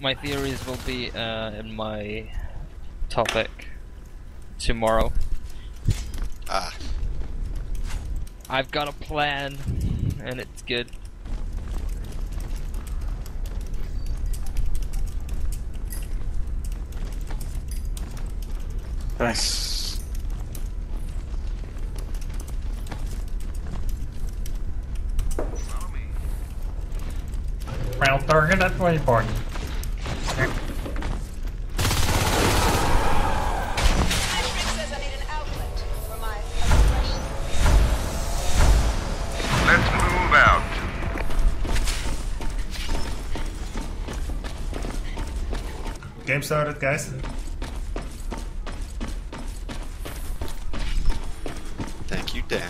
my theories will be uh, in my topic tomorrow. Ah, I've got a plan, and it's good. Nice. Round target at waypoint. Game started, guys. thank you, Dan.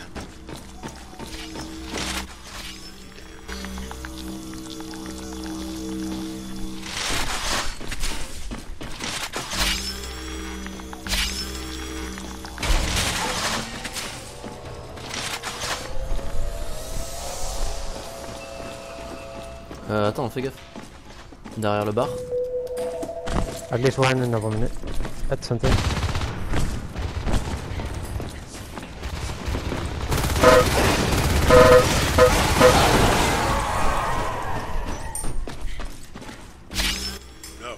Euh, attends, fais gaffe. Derrière le bar. At least one in a minute. Eh? That's something. No.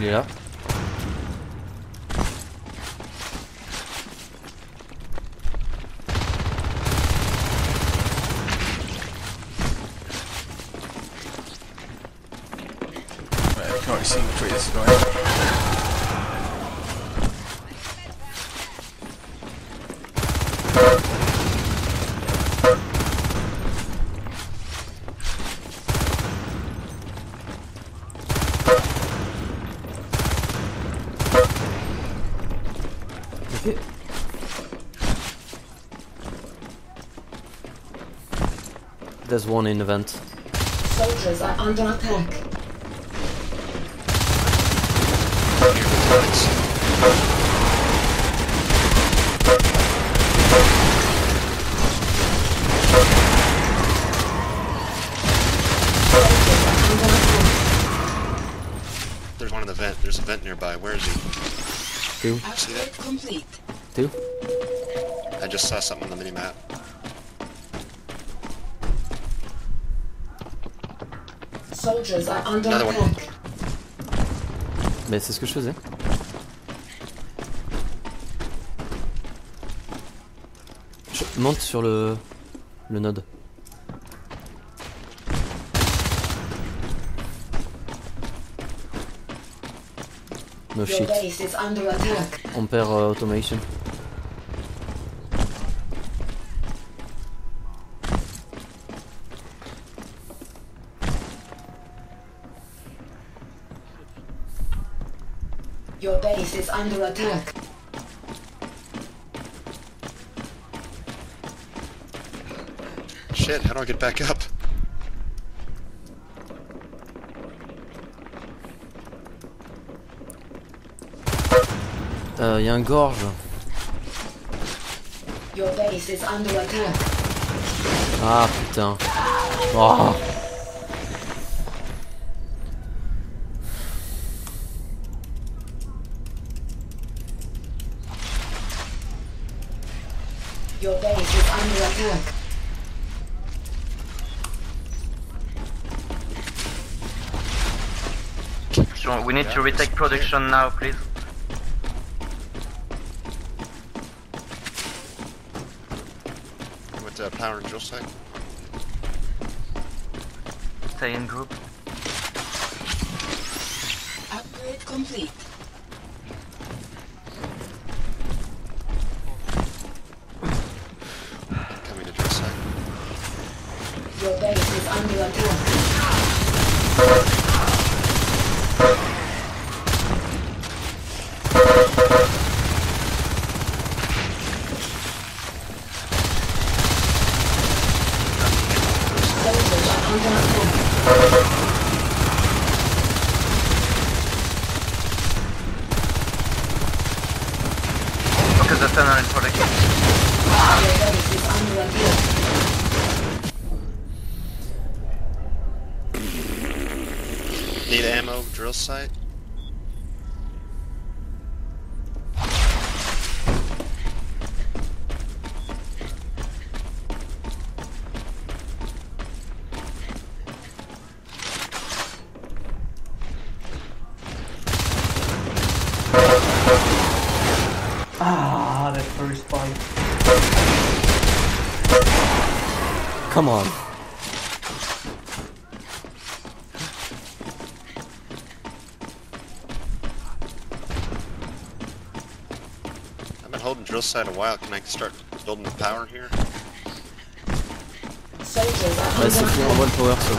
Est là. Right, I can't see which way this is going. There's one in the vent. Soldiers are under attack. There's one in the vent. There's a vent nearby. Where is he? Two. That? complete. Two. I just saw something on the minimap. Soldiers are under Another one. attack. Mais c'est ce que je faisais. Je monte sur le le node. No Your shit. base is under attack. On perd euh, automation. Your base is under attack. Shit, how do I get back up? Euh, y a un gorge. Your base is under attack. Ah putain. Oh. Your base is under attack. We need to retake production now, please. Power and drill site. Stay in group. Upgrade complete. Coming to drill site. Your base is under attack. Soldiers are under attack. Focus the tunnel in production. Your base is under attack. Need ammo, drill site? Ah, the first fight. Come on. I've been holding drill site a while. Can I start building the power here? Soldiers are Ouais, under c'est fait, attack. envoie le power so.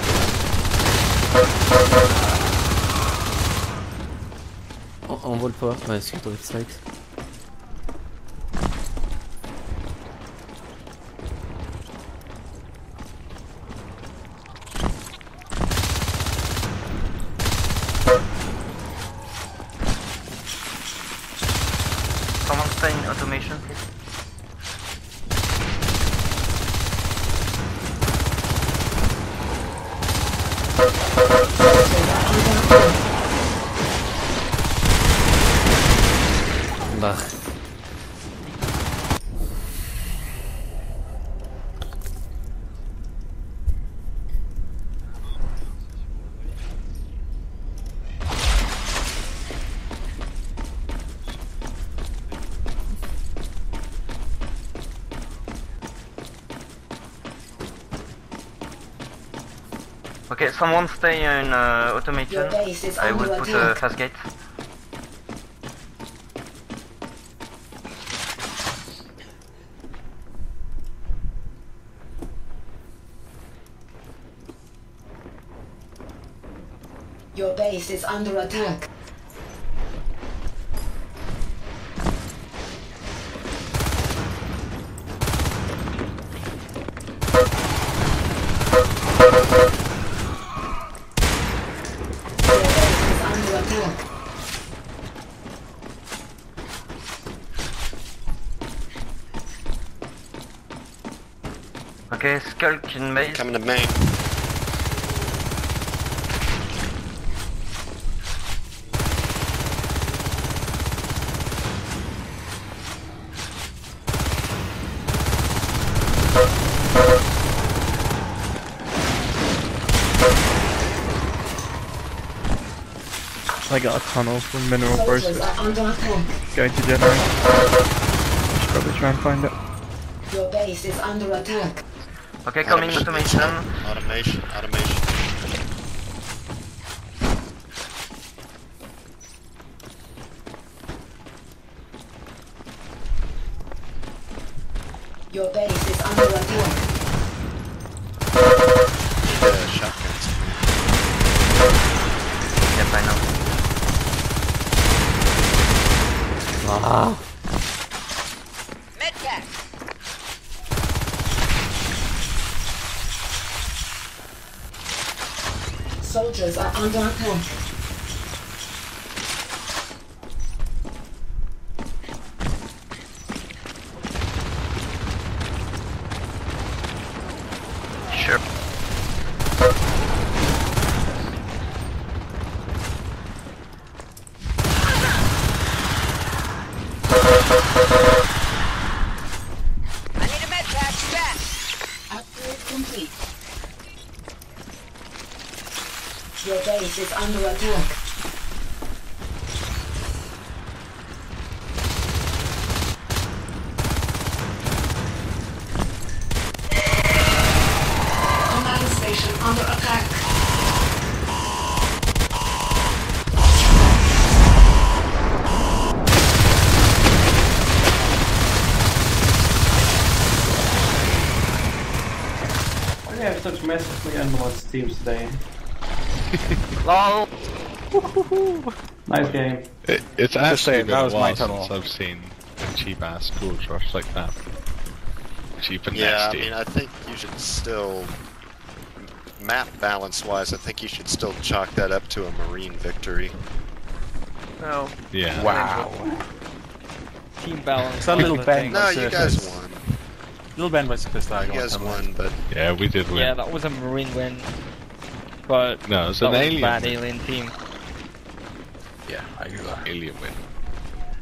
En- Envoie le power, ouais, sur ton strike. Someone stay in automation, please. Bah. Okay, someone stay in uh, automation. Your base is I will put a phase gate. Your base is under attack. Okay, Skulk in base. Coming to main. I got a tunnel from mineral Soldiers process are under attack. going to generate. Should probably try and find it. Your base is under attack. Okay, coming automation. Automation, automation. Your base is under attack. Need uh, shotguns. Yep, I know. Ah. Medpack. Soldiers are under attack. Sure. I need a medpack fast. Upgrade complete. Your base is under attack. Command station under attack. we have such massively unbalanced teams today? LOL! Nice game. It, it's actually saying, been that a was my tunnel. since I've seen a cheap ass gold rush like that. Cheap and Yeah, I mean, I think you should still, map balance wise, I think you should still chalk that up to a Marine victory. No. yeah. Wow. Team balance. Some little was the No, you it, guys won. Little Ben was pissed out. You guys won, but Yeah, we did win. Yeah, that was a marine win, but no, it's an alien. bad win. alien team. Yeah, I agree with. Alien win.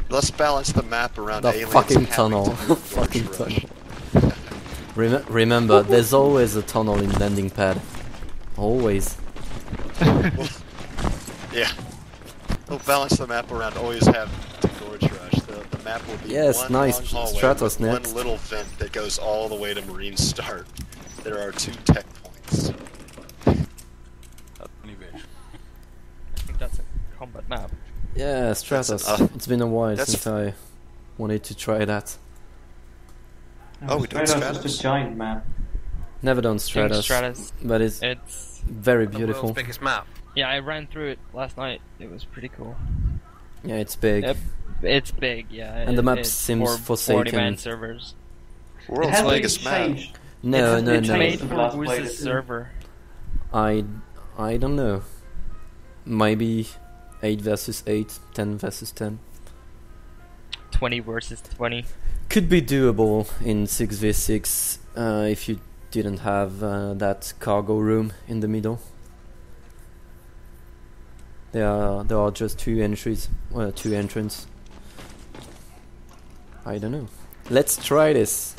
let's balance the map around The aliens fucking tunnel. fucking tunnel. Rem- remember, there's always a tunnel in landing pad. Always. Yeah. We'll balance the map around always have to Gorge Rush. The, the map will be Yes, one nice. long hallway Stratos with net. one little vent that goes all the way to Marine Start. There are two tech points. That's pretty big. I think that's a combat map. Yeah, Stratos. uh, it's been a while that's- since I wanted to try that. Oh, we doing Stratos is Stratos? just giant map. Never done Team Stratos, Stratus. but it's It's very beautiful. biggest map. yeah, I ran through it last night. It was pretty cool. Yeah, it's big. Yep. It's big, yeah. And the map seems for Forty man forsaken. servers. World's hasn't biggest map. changed. No, It's- no, it's no. made- Made for played Wiz's it. server. I, I don't know. Maybe 8 versus 8, 10 versus 10. Twenty versus twenty. Could be doable in 6v6 uh, if you didn't have uh, that cargo room in the middle. There are there are just two entries, well, two entrants. I don't know. Let's try this.